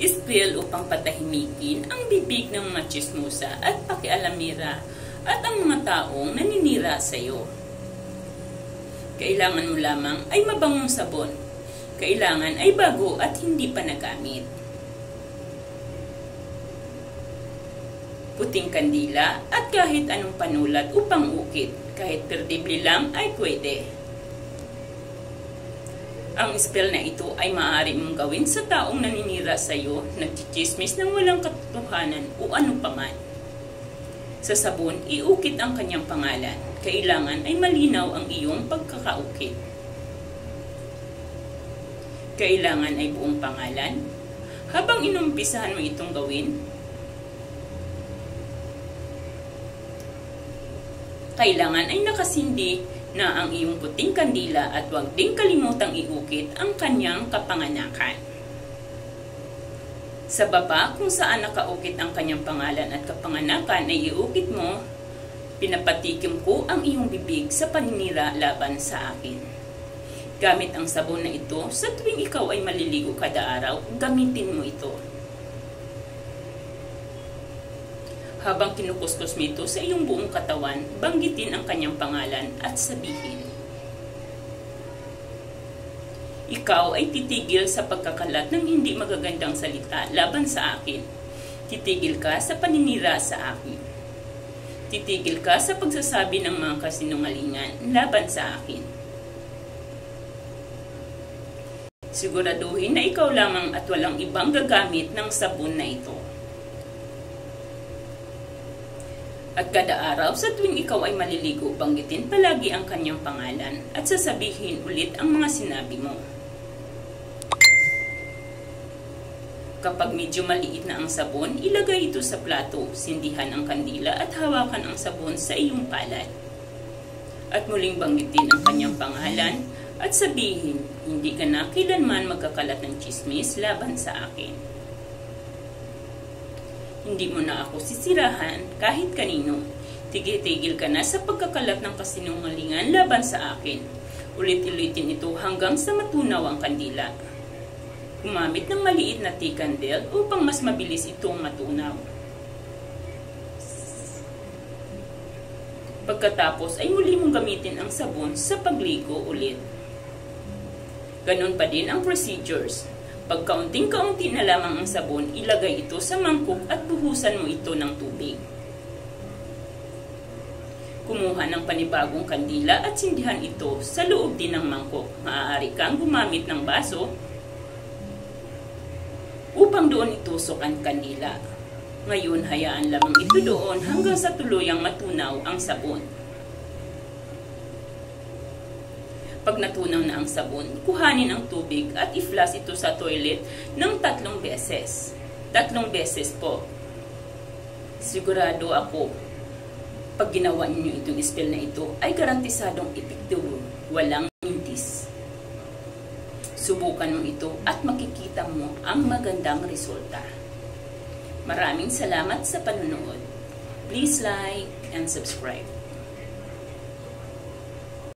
Spill upang patahimikin ang bibig ng mga chismosa at pakialamira at ang mga taong naninira sa iyo. Kailangan mo lamang ay mabangong sabon. Kailangan ay bago at hindi pa nagamit. Puting kandila at kahit anong panulat upang ukit, kahit perdible lang ay pwede. Ang spell na ito ay maaari mong gawin sa taong naninira sa iyo, nagchichismis ng walang katotohanan o ano paman. Sa sabon, iukit ang kanyang pangalan. Kailangan ay malinaw ang iyong pagkakaukit. Kailangan ay buong pangalan. Habang inumpisahan mo itong gawin, kailangan ay nakasindi na ang iyong puting kandila at huwag ding kalimutang iukit ang kanyang kapanganakan. Sa baba, kung saan nakaukit ang kanyang pangalan at kapanganakan ay iukit mo, pinapatikim ko ang iyong bibig sa paninira laban sa akin. Gamit ang sabon na ito, sa tuwing ikaw ay maliligo kada araw, gamitin mo ito. Habang kinukuskus mo ito sa iyong buong katawan, banggitin ang kanyang pangalan at sabihin. Ikaw ay titigil sa pagkakalat ng hindi magagandang salita laban sa akin. Titigil ka sa paninira sa akin. Titigil ka sa pagsasabi ng mga kasinungalingan laban sa akin. Siguraduhin na ikaw lamang at walang ibang gagamit ng sabon na ito. At kada araw sa tuwing ikaw ay maliligo, banggitin palagi ang kanyang pangalan at sasabihin ulit ang mga sinabi mo. Kapag medyo maliit na ang sabon, ilagay ito sa plato, sindihan ang kandila at hawakan ang sabon sa iyong palad. At muling banggitin ang kanyang pangalan at sabihin, hindi ka na kailanman magkakalat ng chismis laban sa akin. Hindi mo na ako sisirahan kahit kanino. Tigil-tigil ka na sa pagkakalat ng kasinungalingan laban sa akin. Ulit-ulitin ito hanggang sa matunaw ang kandila. Gumamit ng maliit na tea candle upang mas mabilis itong matunaw. Pagkatapos ay muli mong gamitin ang sabon sa pagligo ulit. Ganon pa din ang procedures. Pag kaunting-kaunti na lamang ang sabon, ilagay ito sa mangkok at buhusan mo ito ng tubig. Kumuha ng panibagong kandila at sindihan ito sa loob din ng mangkok. Maaari kang gumamit ng baso upang doon itusok ang kandila. Ngayon, hayaan lamang ito doon hanggang sa tuluyang matunaw ang sabon. Pag natunaw na ang sabon, kuhanin ang tubig at i-flush ito sa toilet ng tatlong beses. Tatlong beses po. Sigurado ako, pag ginawa niyo itong spell na ito, ay garantisadong epektibo, walang mintis. Subukan mo ito at makikita mo ang magandang resulta. Maraming salamat sa panunood. Please like and subscribe.